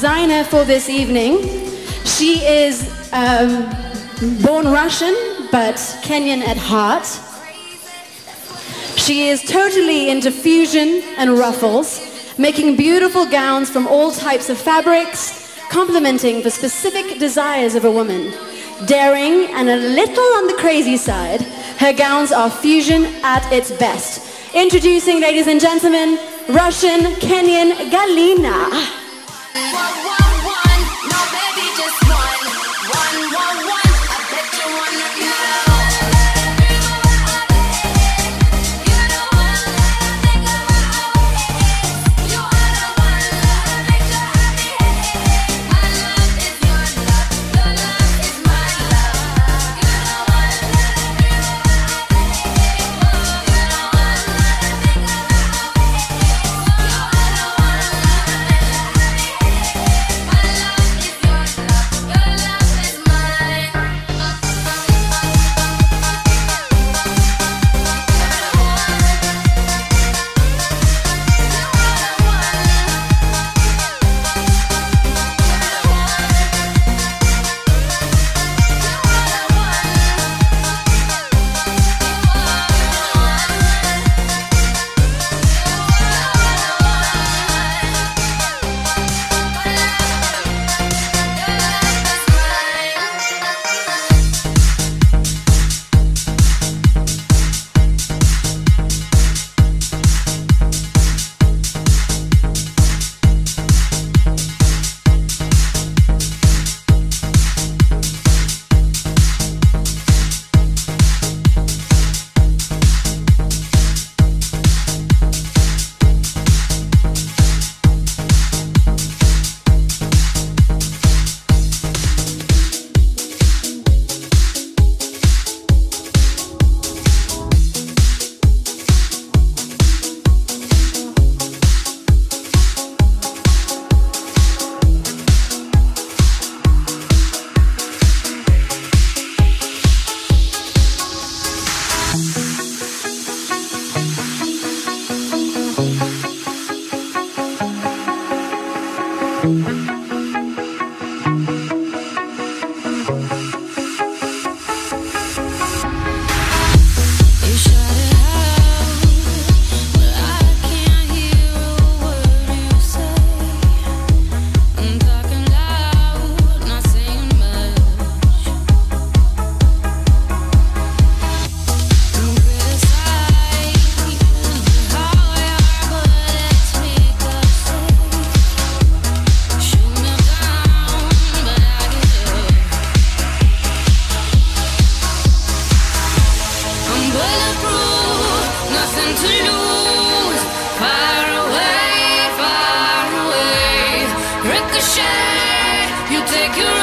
designer for this evening. She is um, born Russian, but Kenyan at heart. She is totally into fusion and ruffles, making beautiful gowns from all types of fabrics, complementing the specific desires of a woman. Daring and a little on the crazy side, her gowns are fusion at its best. Introducing, ladies and gentlemen, Russian Kenyan Galina. Generation designer. take your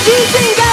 Isn't this stuff amazing? Introducing Galina.